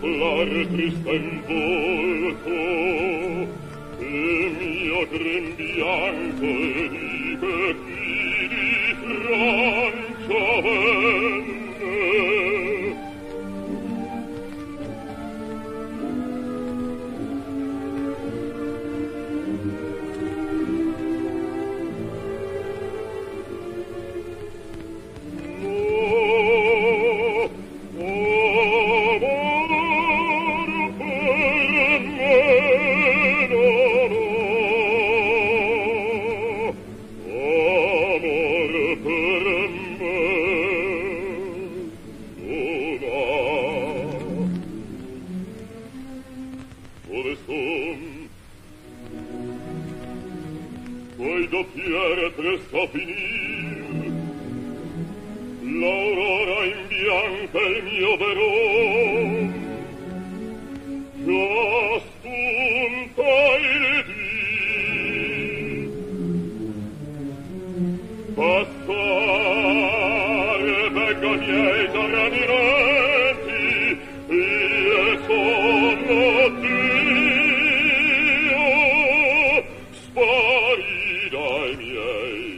contemplare triste in volto, il mio grembianco e gottiere presto a finir l'aurora imbianca il mio veron ciascun il dì passare vegga miei torrani renti e sono Dio sparire fidai miei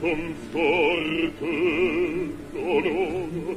consorte sonoro